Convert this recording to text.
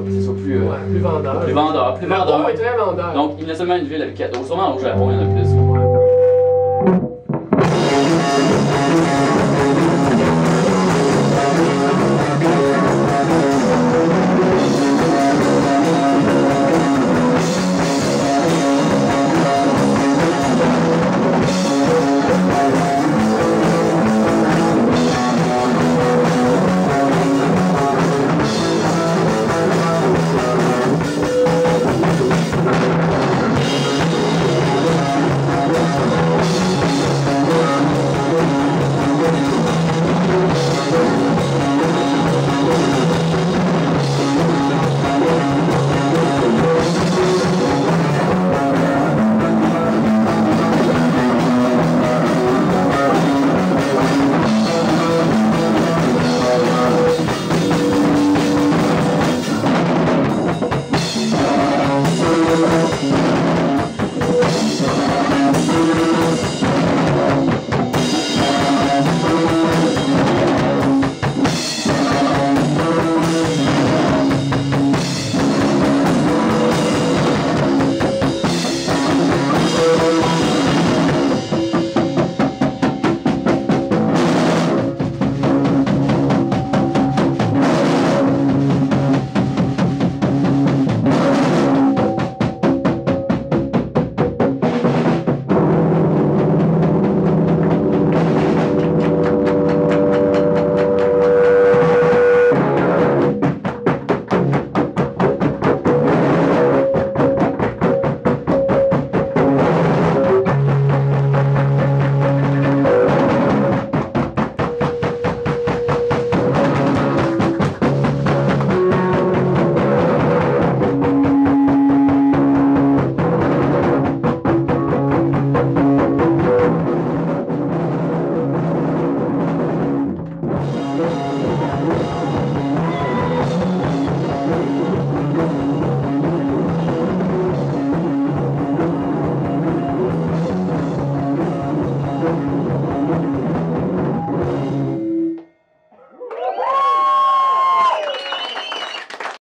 soit, ça soit plus, euh, Ouais, plus vendeur. plus vendeur. Plus Le vendeur. Japon est très vendeur. Donc, il y a seulement une ville avec 4. Sûrement au Japon, il y en a plus.